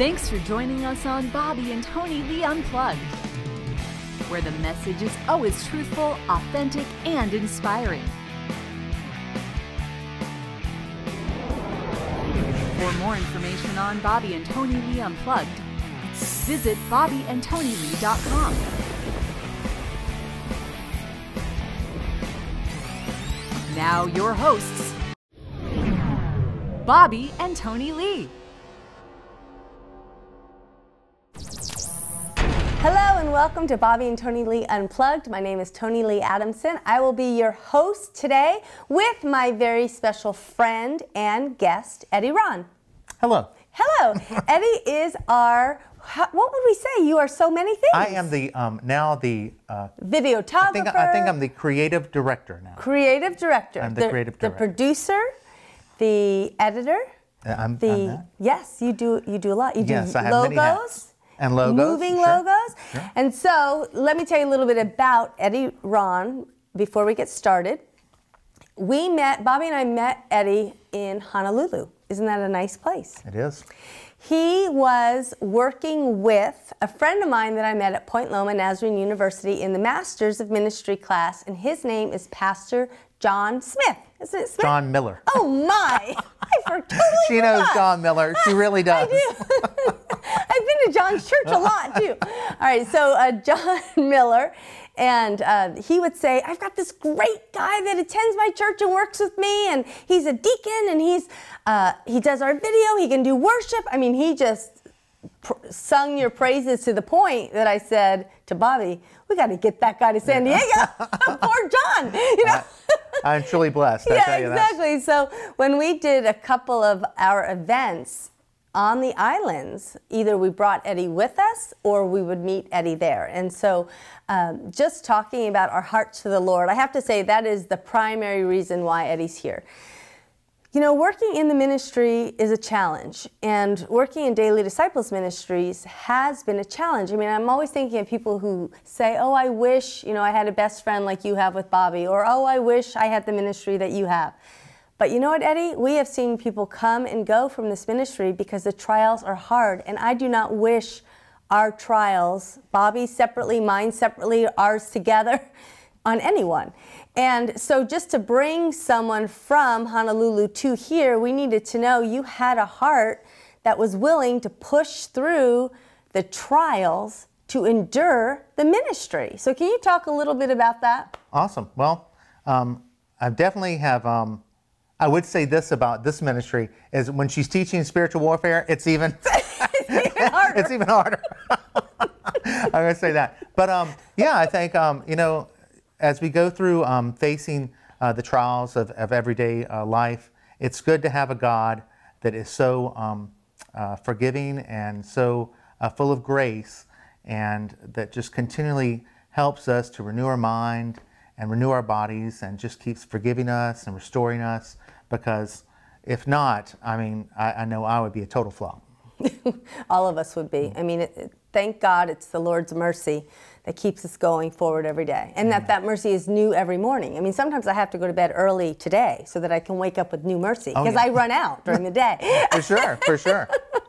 Thanks for joining us on Bobbye and Tonilee Unplugged, where the message is always truthful, authentic, and inspiring. For more information on Bobbye and Tonilee Unplugged, visit bobbyeandtonilee.com. Now, your hosts, Bobbye and Tonilee. Hello and welcome to Bobbye and Tonilee Unplugged. My name is Tonilee Adamson. I will be your host today with my very special friend and guest, Eddie Rahn. Hello. Hello. Eddie is our, what would we say? You are so many things. I am the um, now the uh, videographer. I think, I think I'm the creative director now. Creative director. I'm the, creative director. The producer, the editor. I'm, the I'm that. yes, you do you do a lot. You yes, do I have logos. And logos. Moving sure. logos. Sure. And so let me tell you a little bit about Eddie Rahn before we get started. We met, Bobbye and I met Eddie in Honolulu. Isn't that a nice place? It is. He was working with a friend of mine that I met at Point Loma Nazarene University in the Masters of Ministry class, and his name is Pastor John Smith. Isn't it Smith? John Miller. Oh my! I totally She knows. John Miller. She really does. I do. To John's church a lot too. All right, so uh, John Miller, and uh, he would say, "I've got this great guy that attends my church and works with me, and he's a deacon, and he's uh, he does our video. He can do worship. I mean, he just pr- sung your praises to the point that I said to Bobbye, "We got to get that guy to San Diego." Poor John, you know. I, am truly blessed. I yeah, tell you exactly. So when we did a couple of our events on the islands, either we brought Eddie with us or we would meet Eddie there. And so um, just talking about our hearts to the Lord, I have to say that is the primary reason why Eddie's here. You know, working in the ministry is a challenge, and working in Daily Disciples Ministries has been a challenge. I mean, I'm always thinking of people who say, Oh, I wish, you know, I had a best friend like you have with Bobbye, or Oh, I wish I had the ministry that you have. But you know what, Eddie? We have seen people come and go from this ministry because the trials are hard, and I do not wish our trials, Bobbye separately, mine separately, ours together, on anyone. And so, just to bring someone from Honolulu to here, we needed to know you had a heart that was willing to push through the trials to endure the ministry. So, can you talk a little bit about that? Awesome. Well, um, I definitely have. Um, I would say this about this ministry is when she's teaching spiritual warfare, it's even it's even harder. it's even harder. I'm gonna say that. But um, yeah, I think um, you know as we go through um, facing uh, the trials of, of everyday uh, life, it's good to have a God that is so um, uh, forgiving and so uh, full of grace, and that just continually helps us to renew our mind and renew our bodies and just keeps forgiving us and restoring us. Because if not, I mean, I, I know I would be a total flop. All of us would be. I mean, it, thank God it's the Lord's mercy that keeps us going forward every day. And that mm. that mercy is new every morning. I mean, sometimes I have to go to bed early today so that I can wake up with new mercy oh, because yeah. I run out during the day. For sure, for sure.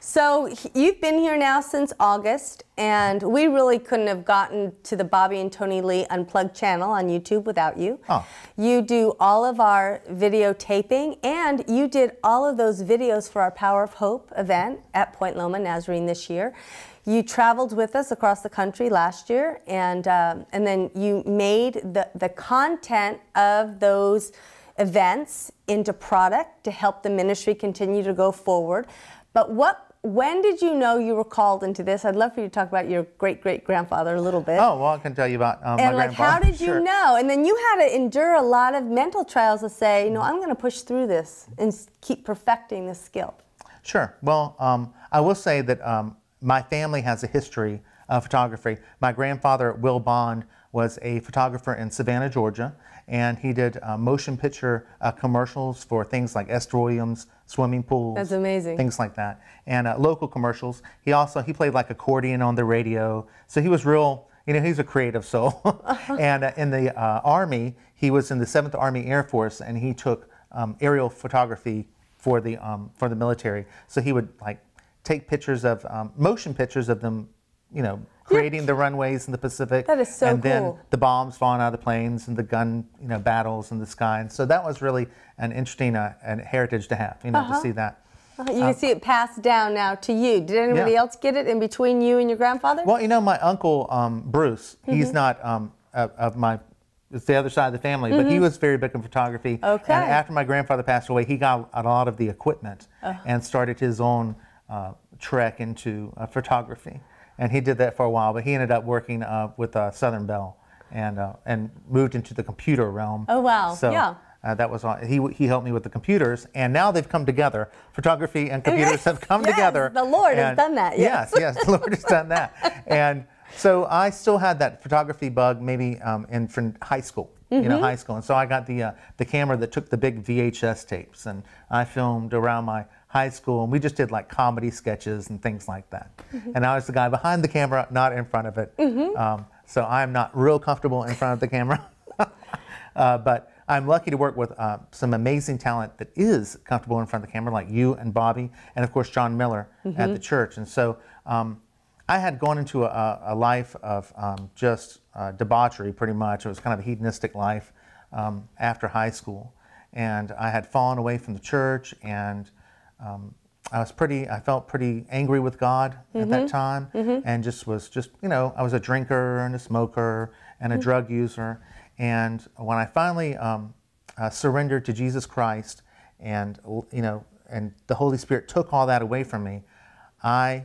So you've been here now since August, and we really couldn't have gotten to the Bobbye and Tonilee Unplugged channel on YouTube without you. Oh. You do all of our videotaping, and you did all of those videos for our Power of Hope event at Point Loma Nazarene this year. You traveled with us across the country last year, and um, and then you made the the content of those events into product to help the ministry continue to go forward. But what when did you know you were called into this? I'd love for you to talk about your great great grandfather a little bit. Oh, well, I can tell you about um, and my like, how did you Sure. know? And then you had to endure a lot of mental trials to say, no, I'm going to push through this and keep perfecting this skill. Sure. Well, um, I will say that um, my family has a history of photography. My grandfather, Will Bond, was a photographer in Savannah, Georgia, and he did uh, motion picture uh, commercials for things like Esther Williams, swimming pools. That's amazing. Things like that, and uh, local commercials. He also he played like accordion on the radio, so he was real. You know, he's a creative soul. and uh, in the uh, Army, he was in the Seventh Army Air Force, and he took um, aerial photography for the um, for the military. So he would like take pictures of um, motion pictures of them, you know, creating the runways in the Pacific. That is so And then the bombs falling out of the planes and the gun, you know, battles in the sky. And so that was really an interesting uh, an heritage to have, you know, to see that. Uh, You can see it passed down now to you. Did anybody Yeah. else get it in between you and your grandfather? Well, you know, my uncle um, Bruce, Mm-hmm. he's not um, of, my. It's the other side of the family, but he was very big in photography. Mm-hmm. Okay. And after my grandfather passed away, he got a lot of the equipment Uh-huh. and started his own uh, trek into uh, photography. And he did that for a while, but he ended up working uh, with uh, Southern Bell and uh, and moved into the computer realm. Oh, wow. So Yeah. uh, that was on, he he helped me with the computers, and now they've come together. Photography and computers have come Yes, together. the Lord has done that, yes. Yes, yes, the Lord has done that. And so I still had that photography bug, maybe um, in from high school. You know, high school, and so I got the uh, the camera that took the big VHS tapes, and I filmed around my high school, and we just did like comedy sketches and things like that. And I was the guy behind the camera, not in front of it. Um, so I'm not real comfortable in front of the camera. Uh, but I'm lucky to work with uh, some amazing talent that is comfortable in front of the camera, like you and Bobbye, and of course John Miller at the church. And so um, I had gone into a, a life of um, just uh, debauchery, pretty much. It was kind of a hedonistic life um, after high school, and I had fallen away from the church, and um, I was pretty. I felt pretty angry with God at that time, and just was just you know I was a drinker and a smoker and a drug user. And when I finally um, uh, surrendered to Jesus Christ, and you know, and the Holy Spirit took all that away from me, I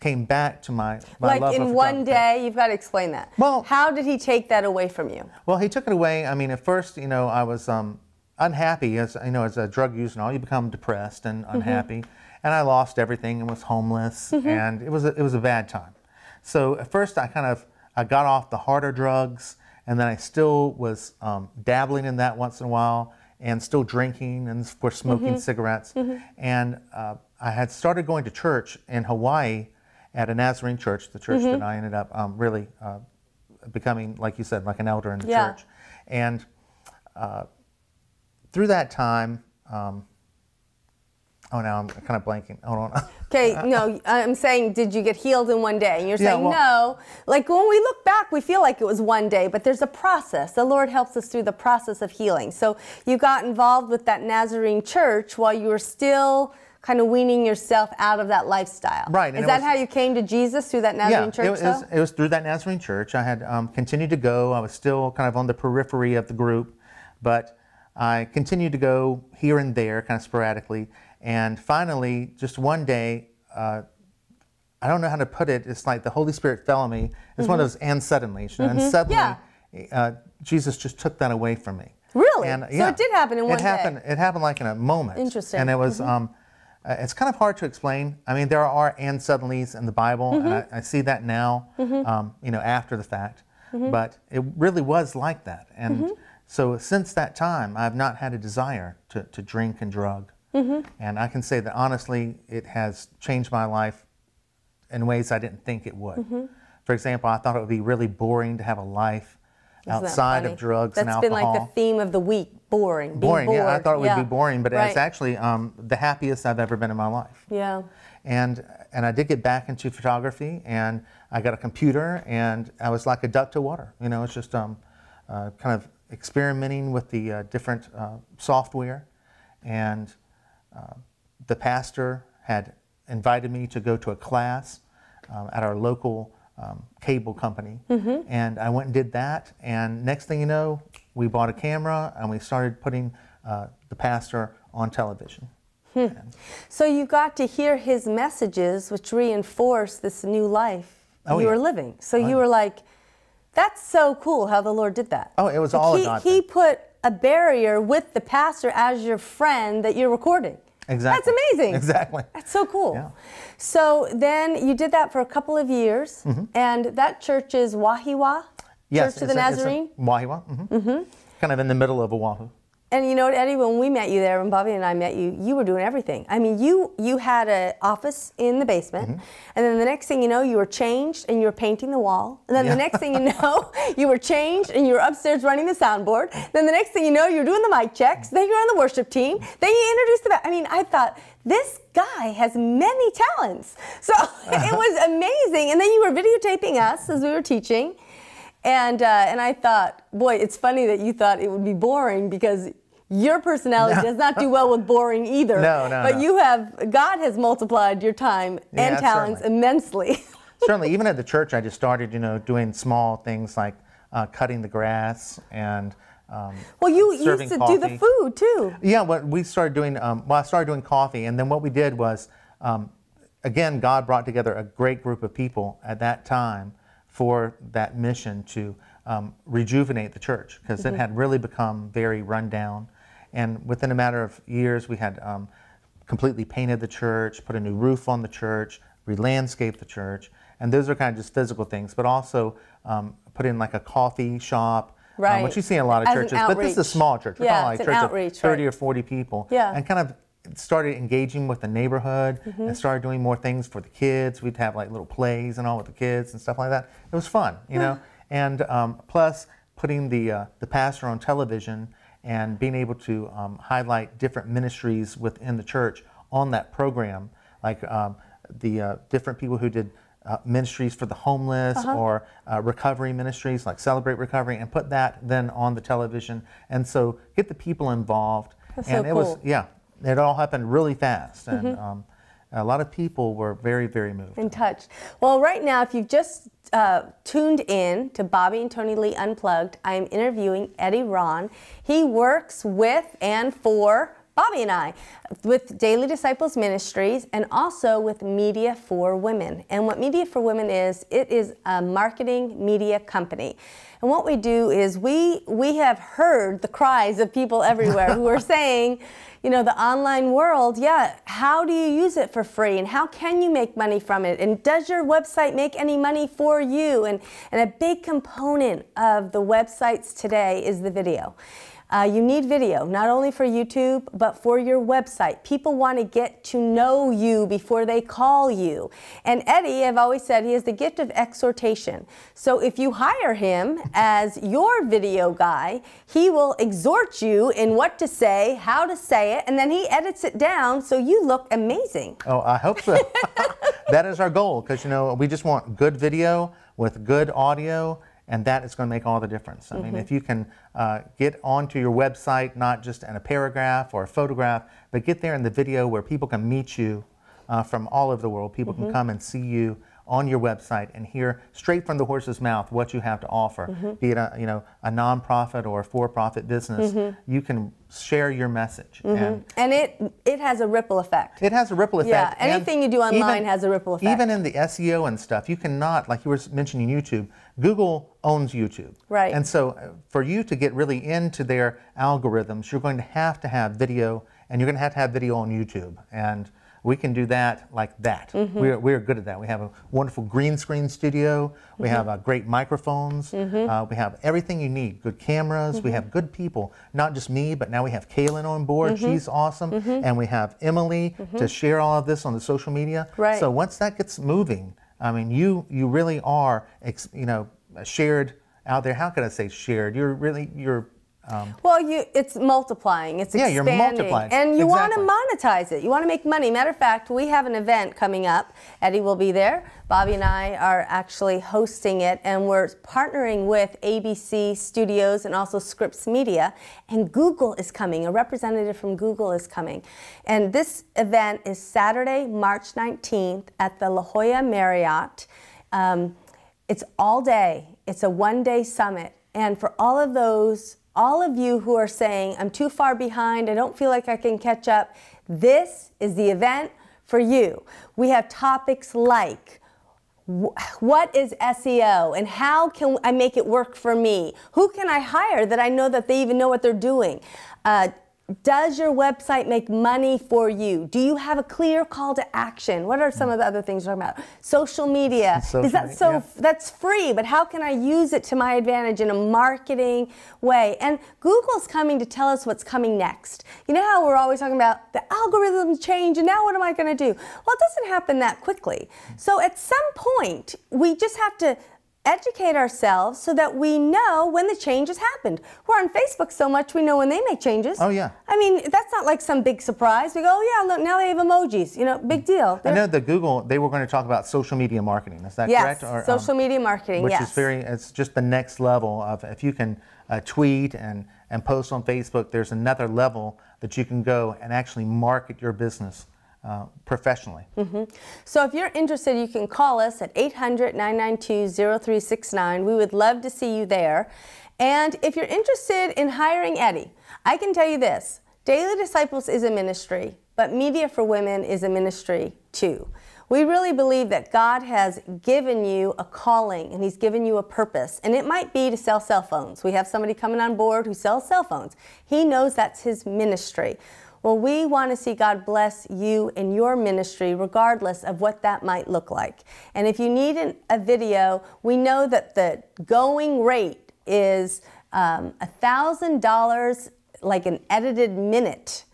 came back to my, my like love in one day, you've got to explain that. Well- how did he take that away from you? Well, he took it away. I mean, at first, you know, I was um, unhappy as you know, as a drug user and all. You become depressed and unhappy, and I lost everything and was homeless, and it was a, it was a bad time. So at first, I kind of I got off the harder drugs, and then I still was um, dabbling in that once in a while, and still drinking, and of course smoking cigarettes. And uh, I had started going to church in Hawaii at a Nazarene church, the church that I ended up um, really uh, becoming, like you said, like an elder in the Yeah. church. And uh, through that time, um, oh, now I'm kind of blanking. Hold on. Okay, no, I'm saying, did you get healed in one day? And you're Yeah, saying well- no. Like when we look back, we feel like it was one day, but there's a process. The Lord helps us through the process of healing. So you got involved with that Nazarene church while you were still kind of weaning yourself out of that lifestyle. Right, Is that was- how you came to Jesus through that Nazarene yeah, church? it was, though? it was through that Nazarene church. I had um, continued to go. I was still kind of on the periphery of the group, but I continued to go here and there, kind of sporadically. And finally, just one day, uh, I don't know how to put it. It's like the Holy Spirit fell on me. It's one of those and suddenly, you know, and suddenly, uh, Jesus just took that away from me. Really? And, So it did happen in one it day. happened, It happened like in a moment. Interesting. And it was. Um, uh, it's kind of hard to explain. I mean, there are and suddenlies in the Bible, and I, I see that now, um, you know, after the fact. But it really was like that. And so since that time, I've not had a desire to, to drink and drug. And I can say that honestly, it has changed my life in ways I didn't think it would. For example, I thought it would be really boring to have a life Isn't outside of drugs That's and been like the theme of the week boring. being boring. Yeah, I thought it would Yeah. be boring, but Right. it's actually um, the happiest I've ever been in my life. Yeah. And and I did get back into photography, and I got a computer, and I was like a duck to water. You know, it's just um, uh, kind of experimenting with the uh, different uh, software, and uh, the pastor had invited me to go to a class um, at our local um, cable company, and I went and did that. And next thing you know, we bought a camera and we started putting uh, the pastor on television. And- So you got to hear his messages, which reinforced this new life Oh, you yeah. were living. So you were like, "That's so cool how the Lord did that." Oh, it was Like, all a he, God He put a barrier with the pastor as your friend that you're recording. Exactly. That's amazing. Exactly. That's so cool. Yeah. So then you did that for a couple of years, and that church is Wahiawa. Yes, Church of the a- Nazarene. Wahiawa. hmm Kind of in the middle of Oahu. And you know Eddie, when we met you there, when Bobbye and I met you, you were doing everything. I mean, you you had an office in the basement, Mm-hmm. and then the next thing you know, you were changed and you were painting the wall. And then Yeah. the next thing you know, you were changed and you were upstairs running the soundboard. Then the next thing you know, you're doing the mic checks. Then you're on the worship team. Then you introduced the. I mean, I thought this guy has many talents. So it was amazing. And then you were videotaping us as we were teaching. And, uh, and I thought, boy, it's funny that you thought it would be boring because your personality No. does not do well with boring either. No, no, But no. you have, God has multiplied your time and talents certainly. immensely. certainly even at the church i just started you know doing small things like uh, cutting the grass and um, well, you used to do the food too. yeah what we started doing um, well i started doing coffee and then what we did was um, again god brought together a great group of people at that time for that mission to um, rejuvenate the church because it had really become very rundown. And within a matter of years we had um, completely painted the church put a new roof on the church re-landscaped the church. And those are kind of just physical things but also um, put in like a coffee shop. Um, Right. which you see in a lot of As churches but this is a small church. We're Yeah, talking like it's an church outreach, of 30 right. or 40 people. Yeah. and kind of started engaging with the neighborhood Mm-hmm. and started doing more things for the kids we'd have like little plays and all with the kids and stuff like that it was fun you know and um, plus putting the uh, the pastor on television and being able to um, highlight different ministries within the church on that program like um, the uh, different people who did uh, ministries for the homeless Uh-huh. or uh, recovery ministries like Celebrate Recovery and put that then on the television. And so get the people involved. That's and so it was, cool. Mm-hmm. yeah, it all happened really fast. And um, a lot of people were very, very moved. And touched. Well, right now, if you've just uh, tuned in to Bobbye and Tonilee Unplugged, I am interviewing Eddie Rahn. He works with and for Bobbye and I with Daily Disciples Ministries and also with Media for Women. And what Media for Women is, it is a marketing media company. And what we do is we we have heard the cries of people everywhere who are saying, you know, the online world, yeah, how do you use it for free and how can you make money from it? And does your website make any money for you? And and a big component of the websites today is the video. Uh, you need video, not only for YouTube, but for your website. People want to get to know you before they call you. And Eddie, I've always said, he has the gift of exhortation. So if you hire him as your video guy, he will exhort you in what to say, how to say it, and then he edits it down so you look amazing. Oh, I hope so. that is our goal because, you know, we just want good video with good audio, and that is going to make all the difference. I mean, Mm-hmm. if you can uh, get onto your website, not just in a paragraph or a photograph, but get there in the video where people can meet you uh, from all over the world. People Mm-hmm. can come and see you on your website and hear straight from the horse's mouth what you have to offer. Mm-hmm. Be it a you know a nonprofit or a for-profit business, Mm-hmm. you can share your message. And And it it has a ripple effect. it has a ripple effect. Yeah, anything you do online has a ripple effect. Even in the SEO and stuff, you cannot, like you were mentioning YouTube, Google owns YouTube. Right. And so uh, for you to get really into their algorithms, you're going to have to have video, and you're going to have to have video on YouTube. And we can do that like that. Mm-hmm. We're, we're good at that. We have a wonderful green screen studio. Mm-hmm. We have uh, great microphones. Uh, we have everything you need. Good cameras. Mm-hmm. We have good people. Not just me, but now we have Kaylin on board. Mm-hmm. She's awesome. And we have Emily to share all of this on the social media. Right. So once that gets moving, I mean, you you really are, ex, you know, shared out there. How can I say shared? You're really you're. Um, Well, you it's multiplying. It's Yeah, you're expanding, multiplying. and you want to monetize it. You want to make money. Matter of fact, we have an event coming up. Eddie will be there. Bobbye and I are actually hosting it, and we're partnering with ABC Studios and also Scripps Media. And Google is coming. A representative from Google is coming, and this event is Saturday, March 19th at the La Jolla Marriott. Um, it's all day. It's a one-day summit, and for all of those all of you who are saying, I'm too far behind, I don't feel like I can catch up, this is the event for you. We have topics like what is SEO and how can I make it work for me? Who can I hire that I know that they even know what they're doing? Uh, does your website make money for you? Do you have a clear call to action? What are some of the other things we're talking about? Social media. Social Is that so? yeah. That's free, but how can I use it to my advantage in a marketing way? And Google's coming to tell us what's coming next. You know how we're always talking about the algorithms change and now what am I going to do? Well, it doesn't happen that quickly. So at some point, we just have to educate ourselves so that we know when the change has happened. We're on Facebook so much we know when they make changes. Oh, yeah. I mean, that's not like some big surprise. We go, oh yeah, look, now they have emojis. You know, big deal. I They're- know that Google, they were going to talk about social media marketing. Is that Yes, correct? um, social media marketing, Which yes. is very, it's just the next level of if you can uh, tweet and, and post on Facebook, there's another level that you can go and actually market your business uh, professionally. So if you're interested, you can call us at 800 992 0369. We would love to see you there. And if you're interested in hiring Eddie, I can tell you this Daily Disciples is a ministry, but Media for Women is a ministry too. We really believe that God has given you a calling and He's given you a purpose. And it might be to sell cell phones. We have somebody coming on board who sells cell phones. He knows that's his ministry. Well, we want to see God bless you and your ministry, regardless of what that might look like. And if you need an, a video, we know that the going rate is um, $1,000, like an edited minute.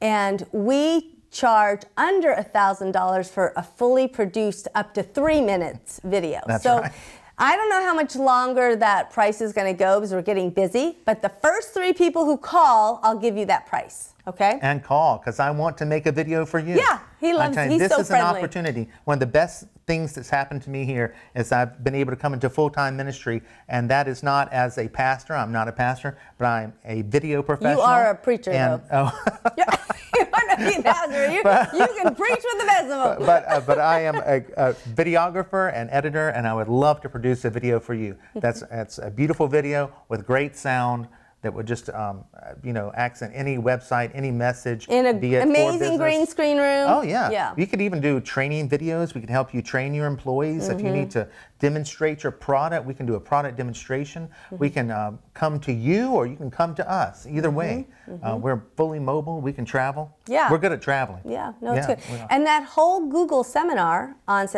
And we charge under $1,000 for a fully produced up to three minutes video. That's so right. I don't know how much longer that price is going to go because we're getting busy, but the first three people who call, I'll give you that price. Okay? and call because I want to make a video for you. Yeah, he loves- you, he's this so is friendly. an opportunity. One of the best things that's happened to me here is I've been able to come into full-time ministry, and that is not as a pastor. I'm not a pastor, but I'm a video professional. You are a preacher, and, though. Oh, you might not be pastor. You, you can preach with the best of them. but uh, but I am a, a videographer and editor, and I would love to produce a video for you. That's that's a beautiful video with great sound that would just um, uh, you know accent any website, any message. In an be it for amazing green screen room. Oh yeah. Yeah. We could even do training videos. We can help you train your employees if Mm-hmm. you need to demonstrate your product. We can do a product demonstration. We Mm-hmm. can um, come to you, or you can come to us. Either way, Mm-hmm. uh, we're fully mobile. We can travel. Yeah. We're good at traveling. Yeah, no, it's good. And that whole Google seminar on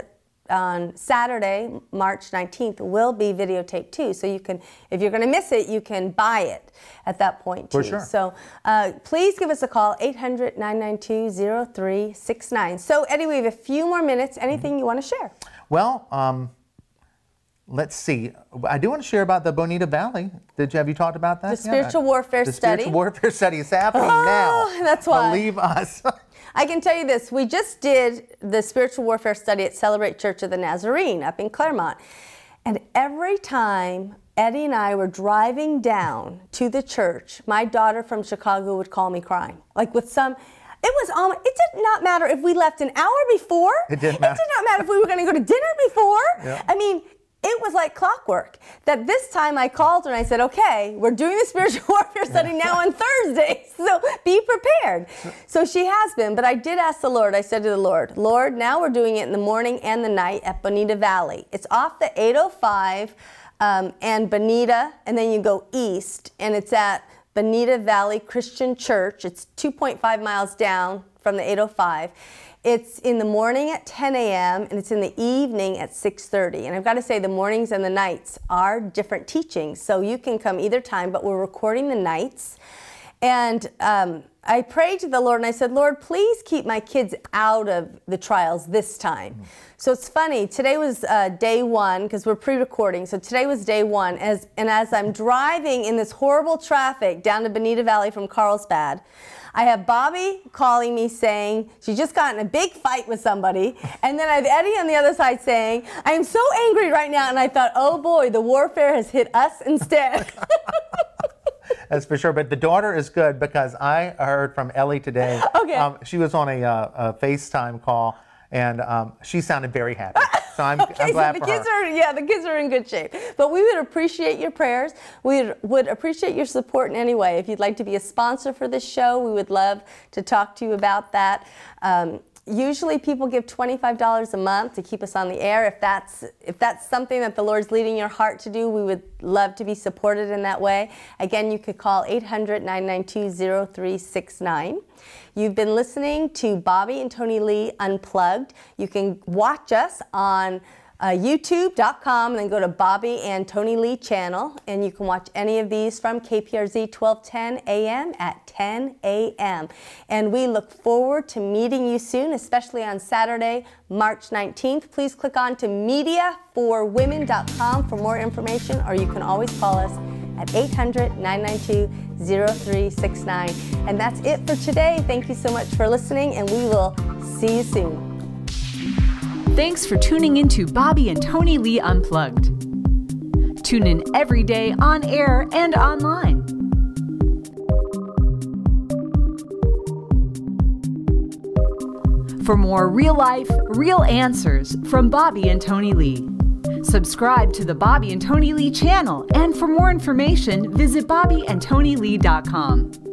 on Saturday, March 19th, will be videotaped too. So you can, if you're going to miss it, you can buy it at that point too. For sure. So uh, please give us a call, 800 992 0369. So, Eddie, we have a few more minutes. Anything you want to share? Well, um, let's see. I do want to share about the Bonita Valley. Did you have you talked about that? The spiritual warfare the study. The spiritual warfare study is happening Oh, now. that's why. Believe us. I can tell you this. We just did the spiritual warfare study at Celebrate Church of the Nazarene up in Claremont. And every time Eddie and I were driving down to the church, my daughter from Chicago would call me crying. Like with some, it was almost, it did not matter if we left an hour before. It didn't It matter. did not matter if we were going to go to dinner before. Yeah. I mean, it was like clockwork. That this time I called and I said, okay, we're doing the spiritual warfare study now on Thursday, so be prepared. So she has been, but I did ask the Lord, I said to the Lord, Lord, now we're doing it in the morning and the night at Bonita Valley. It's off the 805 um, and Bonita, and then you go east, and it's at Bonita Valley Christian Church. It's 2.5 miles down from the 805. It's in the morning at 10 a.m. and it's in the evening at 6:30. And I've got to say, the mornings and the nights are different teachings, so you can come either time. But we're recording the nights, and um, I prayed to the Lord and I said, Lord, please keep my kids out of the trials this time. So it's funny. Today was uh, day one because we're pre-recording. So today was day one. As and as I'm driving in this horrible traffic down to Bonita Valley from Carlsbad. I have Bobbye calling me saying she just got in a big fight with somebody. And then I have Eddie on the other side saying, I am so angry right now. And I thought, oh boy, the warfare has hit us instead. That's for sure. But the daughter is good because I heard from Ellie today. Okay. Um, she was on a, uh, a FaceTime call and um, she sounded very happy. So I'm, Okay, I'm glad so the for kids her. are yeah, the kids are in good shape. But we would appreciate your prayers. We would, would appreciate your support in any way. If you'd like to be a sponsor for this show, we would love to talk to you about that. Um, usually people give $25 a month to keep us on the air. If that's if that's something that the Lord's leading your heart to do, we would love to be supported in that way. Again, you could call 800-992-0369. You've been listening to Bobbye and Tonilee Unplugged. You can watch us on uh, youtube.com and then go to Bobbye and Tonilee channel and you can watch any of these from KPRZ 1210 a.m. at 10 a.m. And we look forward to meeting you soon, especially on Saturday, March 19th. Please click on to mediaforwomen.com for more information or you can always call us at 800 992 0369. And that's it for today. Thank you so much for listening and we will see you soon. Thanks for tuning in to Bobbye and Tonilee Unplugged. Tune in every day on air and online. For more real life, real answers from Bobbye and Tonilee. Subscribe to the Bobbye and Tonilee channel, and for more information, visit bobbyeandtonilee.com.